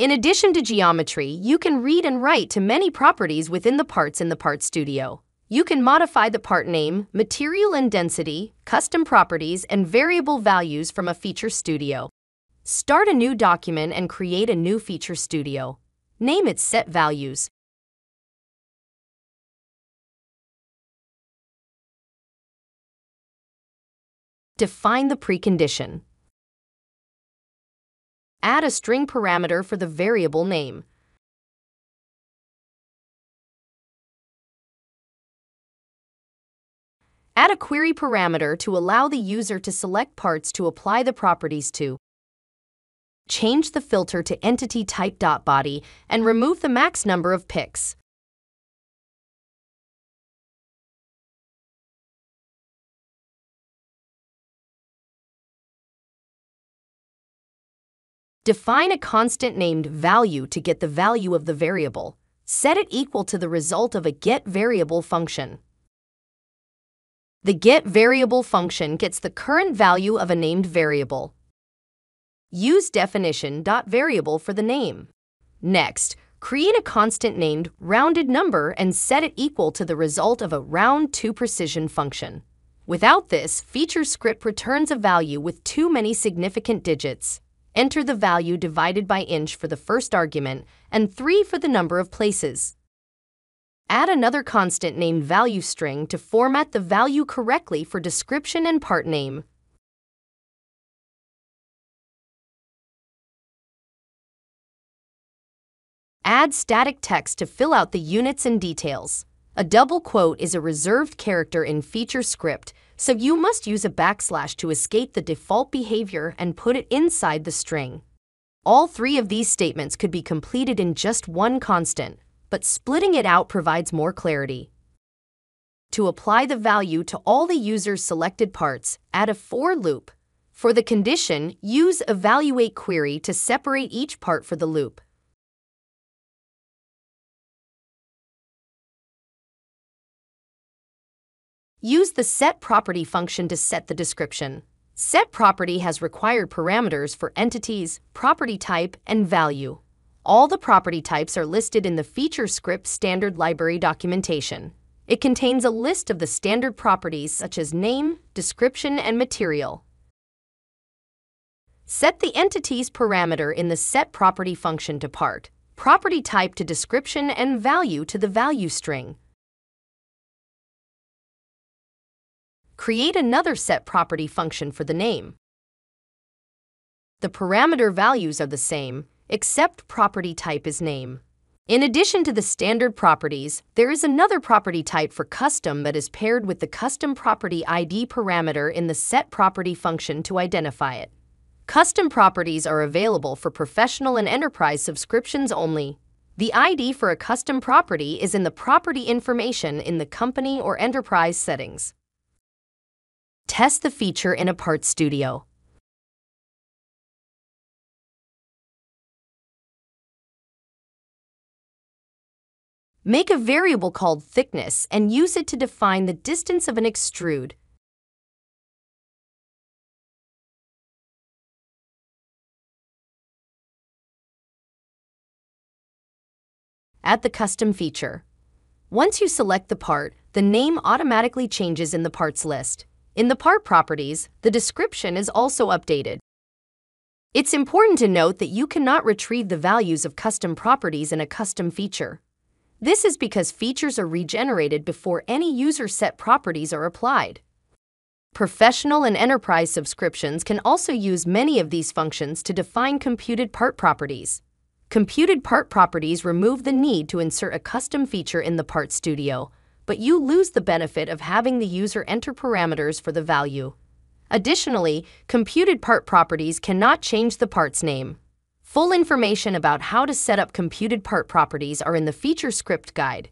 In addition to geometry, you can read and write to many properties within the parts in the Part Studio. You can modify the part name, material and density, custom properties, and variable values from a Feature Studio. Start a new document and create a new Feature Studio. Name it Set Values. Define the precondition. Add a string parameter for the variable name. Add a query parameter to allow the user to select parts to apply the properties to. Change the filter to entity type dot body and remove the max number of picks. Define a constant named value to get the value of the variable. Set it equal to the result of a getVariable function. The getVariable function gets the current value of a named variable. Use definition.variable for the name. Next, create a constant named rounded number and set it equal to the result of a round to precision function. Without this, feature script returns a value with too many significant digits. Enter the value divided by inch for the first argument and 3 for the number of places. Add another constant named value string to format the value correctly for description and part name. Add static text to fill out the units and details. A double quote is a reserved character in feature script so you must use a backslash to escape the default behavior and put it inside the string. All three of these statements could be completed in just one constant, but splitting it out provides more clarity. To apply the value to all the user's selected parts, add a for loop. For the condition, use evaluate query to separate each part for the loop. Use the set property function to set the description. Set property has required parameters for entities, property type, and value. All the property types are listed in the feature script standard library documentation. It contains a list of the standard properties such as name, description, and material. Set the entities parameter in the set property function to part, property type to description, and value to the value string. Create another set property function for the name. The parameter values are the same, except property type is name. In addition to the standard properties, there is another property type for custom that is paired with the custom property ID parameter in the set property function to identify it. Custom properties are available for professional and enterprise subscriptions only. The ID for a custom property is in the property information in the company or enterprise settings. Test the feature in a Part Studio. Make a variable called thickness and use it to define the distance of an extrude. Add the custom feature. Once you select the part, the name automatically changes in the parts list. In the part properties, the description is also updated. It's important to note that you cannot retrieve the values of custom properties in a custom feature. This is because features are regenerated before any user set properties are applied. Professional and enterprise subscriptions can also use many of these functions to define computed part properties. Computed part properties remove the need to insert a custom feature in the Part Studio, but you lose the benefit of having the user enter parameters for the value. Additionally, computed part properties cannot change the part's name. Full information about how to set up computed part properties are in the feature script guide.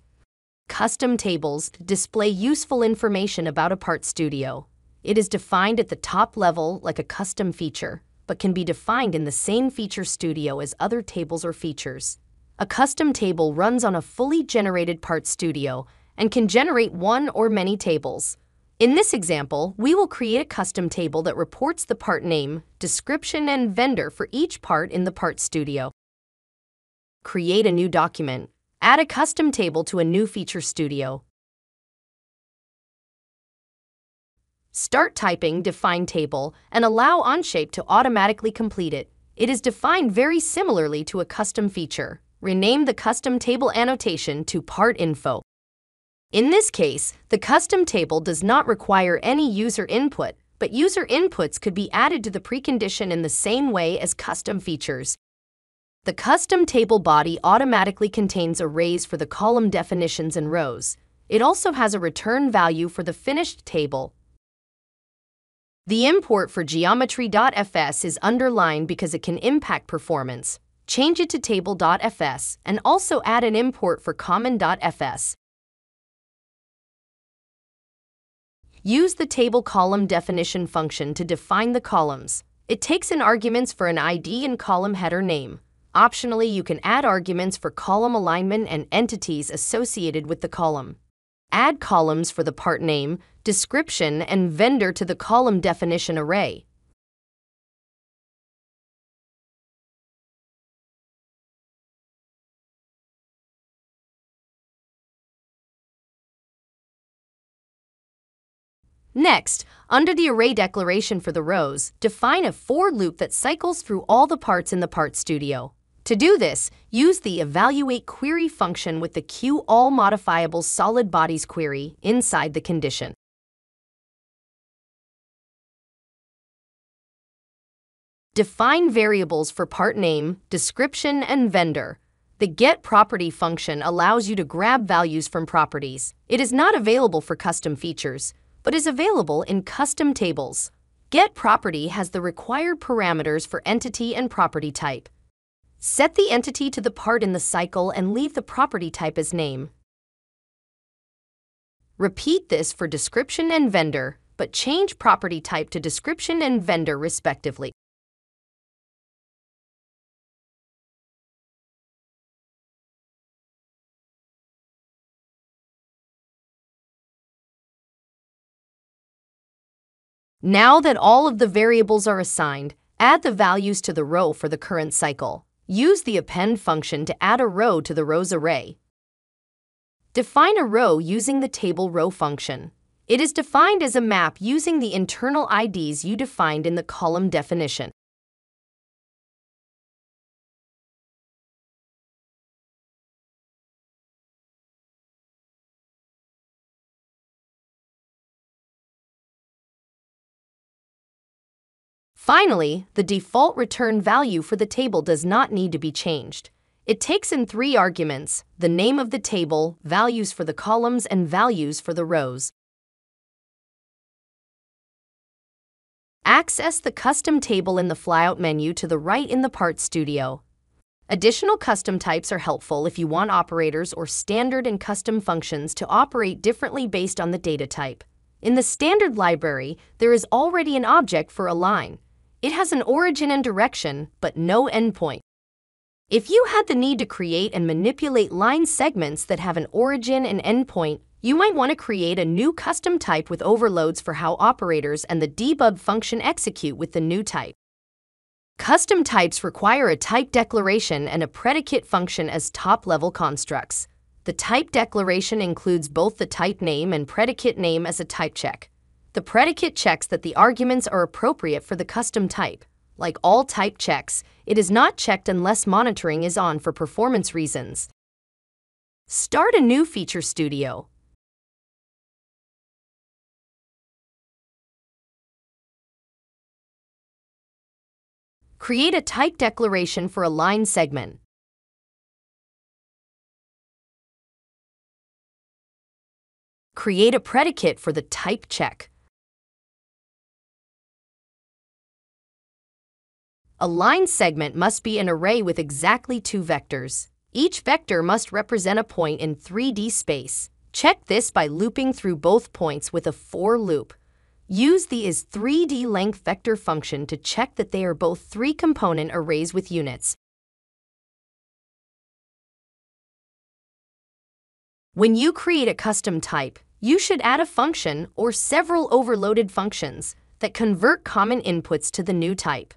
Custom tables display useful information about a part studio. It is defined at the top level like a custom feature, but can be defined in the same feature studio as other tables or features. A custom table runs on a fully generated part studio and can generate one or many tables. In this example, we will create a custom table that reports the part name, description, and vendor for each part in the Part Studio. Create a new document. Add a custom table to a new feature studio. Start typing define table and allow Onshape to automatically complete it. It is defined very similarly to a custom feature. Rename the custom table annotation to part info. In this case, the custom table does not require any user input, but user inputs could be added to the precondition in the same way as custom features. The custom table body automatically contains arrays for the column definitions and rows. It also has a return value for the finished table. The import for geometry.fs is underlined because it can impact performance. Change it to table.fs and also add an import for common.fs. Use the table column definition function to define the columns. It takes in arguments for an ID and column header name. Optionally, you can add arguments for column alignment and entities associated with the column. Add columns for the part name, description, and vendor to the column definition array. Next, under the array declaration for the rows, define a for loop that cycles through all the parts in the Part Studio. To do this, use the evaluate query function with the Q all modifiable solid bodies query inside the condition. Define variables for part name, description, and vendor. The get property function allows you to grab values from properties. It is not available for custom features but is available in custom tables. Get property has the required parameters for entity and property type. Set the entity to the part in the cycle and leave the property type as name. Repeat this for description and vendor, but change property type to description and vendor respectively. Now that all of the variables are assigned, add the values to the row for the current cycle. Use the append function to add a row to the rows array. Define a row using the table row function. It is defined as a map using the internal IDs you defined in the column definition. Finally, the default return value for the table does not need to be changed. It takes in three arguments, the name of the table, values for the columns, and values for the rows. Access the custom table in the flyout menu to the right in the Part Studio. Additional custom types are helpful if you want operators or standard and custom functions to operate differently based on the data type. In the standard library, there is already an object for a line. It has an origin and direction, but no endpoint. If you had the need to create and manipulate line segments that have an origin and endpoint, you might want to create a new custom type with overloads for how operators and the debug function execute with the new type. Custom types require a type declaration and a predicate function as top-level constructs. The type declaration includes both the type name and predicate name as a type check. The predicate checks that the arguments are appropriate for the custom type. Like all type checks, it is not checked unless monitoring is on for performance reasons. Start a new Feature Studio. Create a type declaration for a line segment. Create a predicate for the type check. A line segment must be an array with exactly two vectors. Each vector must represent a point in 3D space. Check this by looping through both points with a for loop. Use the is3d length vector function to check that they are both three-component arrays with units. When you create a custom type, you should add a function or several overloaded functions that convert common inputs to the new type.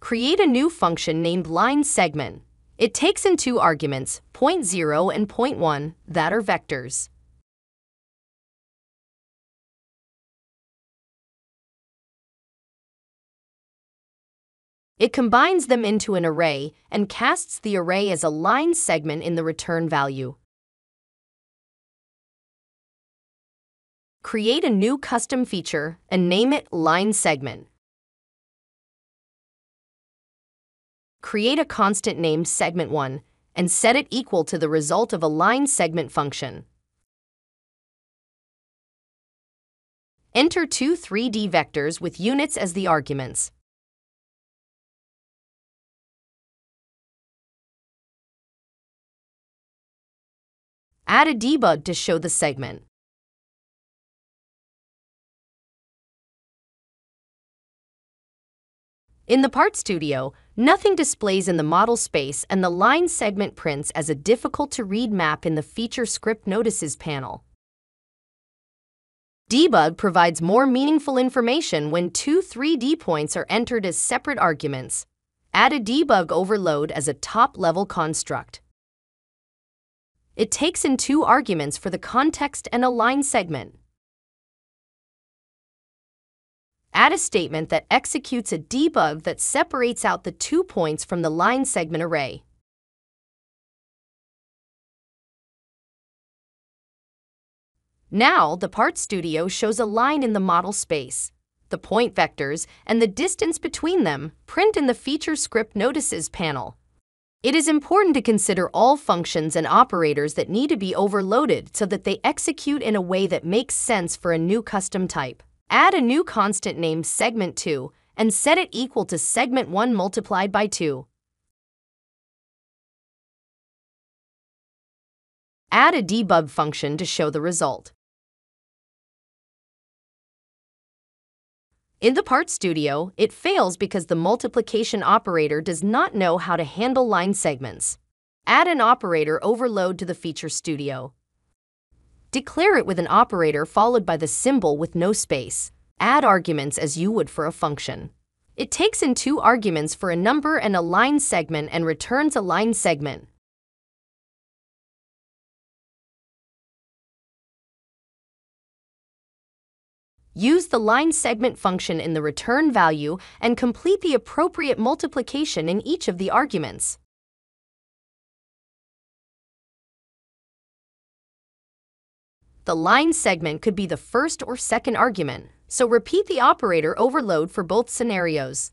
Create a new function named line segment. It takes in two arguments, point 0 and point 1, that are vectors. It combines them into an array and casts the array as a line segment in the return value. Create a new custom feature and name it line segment. Create a constant named segment1 and set it equal to the result of a line segment function. Enter two 3D vectors with units as the arguments. Add a debug to show the segment. In the Part Studio, nothing displays in the model space and the line segment prints as a difficult-to-read map in the Feature Script Notices panel. Debug provides more meaningful information when two 3D points are entered as separate arguments. Add a debug overload as a top-level construct. It takes in two arguments for the context and a line segment. Add a statement that executes a debug that separates out the two points from the line segment array. Now, the Part Studio shows a line in the model space. The point vectors and the distance between them print in the Feature Script Notices panel. It is important to consider all functions and operators that need to be overloaded so that they execute in a way that makes sense for a new custom type. Add a new constant named segment2 and set it equal to segment1 multiplied by 2. Add a debug function to show the result. In the Part Studio, it fails because the multiplication operator does not know how to handle line segments. Add an operator overload to the Feature Studio. Declare it with an operator followed by the symbol with no space. Add arguments as you would for a function. It takes in two arguments for a number and a line segment and returns a line segment. Use the line segment function in the return value and complete the appropriate multiplication in each of the arguments. The line segment could be the first or second argument, so repeat the operator overload for both scenarios.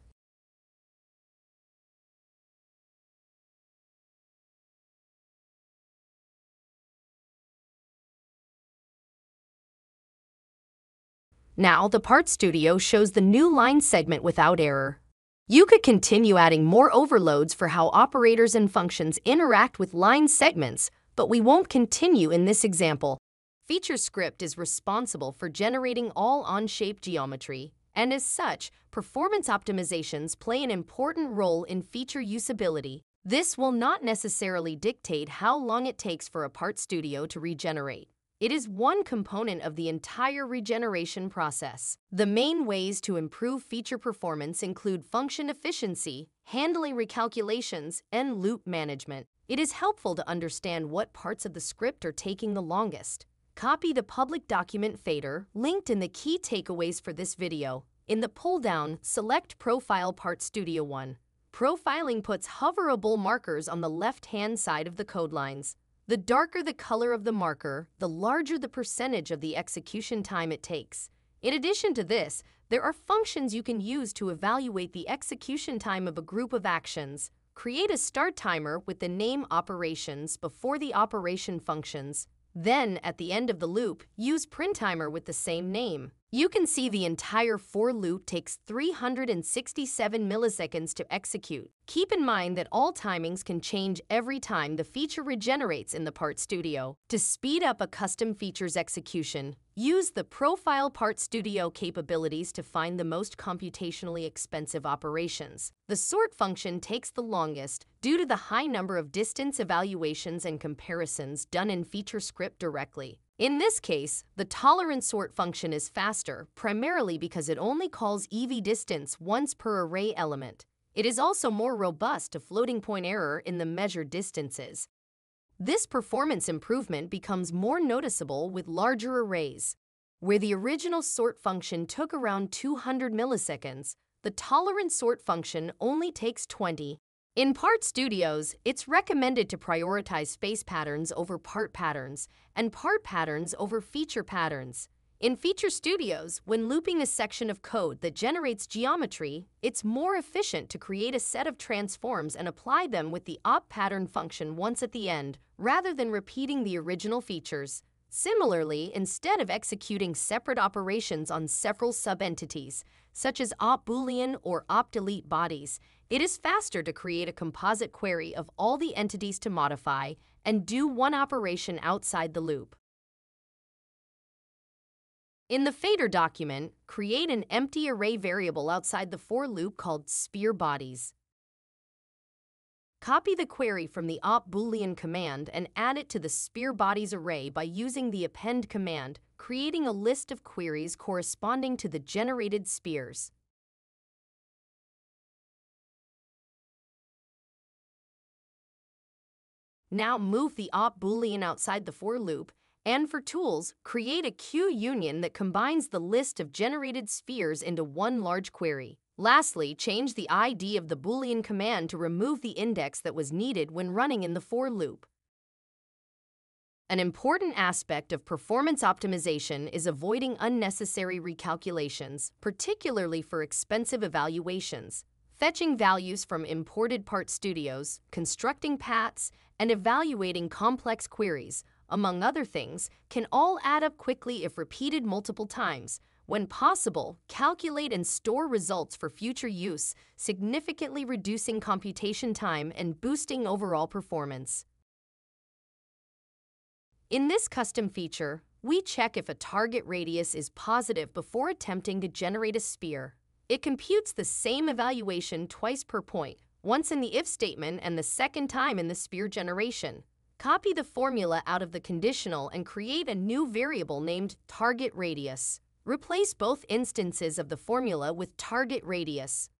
Now, the Part Studio shows the new line segment without error. You could continue adding more overloads for how operators and functions interact with line segments, but we won't continue in this example. Feature Script is responsible for generating all Onshape geometry, and as such, performance optimizations play an important role in feature usability. This will not necessarily dictate how long it takes for a Part Studio to regenerate. It is one component of the entire regeneration process. The main ways to improve feature performance include function efficiency, handling recalculations, and loop management. It is helpful to understand what parts of the script are taking the longest. Copy the public document fader linked in the key takeaways for this video. In the pull-down, select Profile Part Studio 1. Profiling puts hoverable markers on the left-hand side of the code lines. The darker the color of the marker, the larger the percentage of the execution time it takes. In addition to this, there are functions you can use to evaluate the execution time of a group of actions. Create a start timer with the name operations before the operation functions. Then, at the end of the loop, use print timer with the same name. You can see the entire for loop takes 367 milliseconds to execute. Keep in mind that all timings can change every time the feature regenerates in the Part Studio. To speed up a custom feature's execution, use the Profile Part Studio capabilities to find the most computationally expensive operations. The sort function takes the longest due to the high number of distance evaluations and comparisons done in Feature Script directly. In this case, the tolerance sort function is faster, primarily because it only calls EV distance once per array element. It is also more robust to floating point error in the measured distances. This performance improvement becomes more noticeable with larger arrays. Where the original sort function took around 200 milliseconds, the tolerance sort function only takes 20. In part studios, it's recommended to prioritize space patterns over part patterns and part patterns over feature patterns. In Feature Studios, when looping a section of code that generates geometry, it's more efficient to create a set of transforms and apply them with the op pattern function once at the end, rather than repeating the original features. Similarly, instead of executing separate operations on several subentities, such as op boolean or op delete bodies, it is faster to create a composite query of all the entities to modify and do one operation outside the loop. In the fader document, create an empty array variable outside the for loop called sphere bodies. Copy the query from the op boolean command and add it to the sphere bodies array by using the append command, creating a list of queries corresponding to the generated spheres. Now move the op boolean outside the for loop and for tools, create a Q union that combines the list of generated spheres into one large query. Lastly, change the ID of the Boolean command to remove the index that was needed when running in the for loop. An important aspect of performance optimization is avoiding unnecessary recalculations, particularly for expensive evaluations. Fetching values from imported part studios, constructing paths, and evaluating complex queries among other things, can all add up quickly if repeated multiple times. When possible, calculate and store results for future use, significantly reducing computation time and boosting overall performance. In this custom feature, we check if a target radius is positive before attempting to generate a sphere. It computes the same evaluation twice per point, once in the if statement and the second time in the sphere generation. Copy the formula out of the conditional and create a new variable named target radius. Replace both instances of the formula with target radius.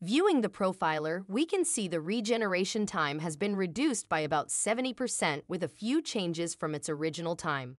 Viewing the profiler, we can see the regeneration time has been reduced by about 70% with a few changes from its original time.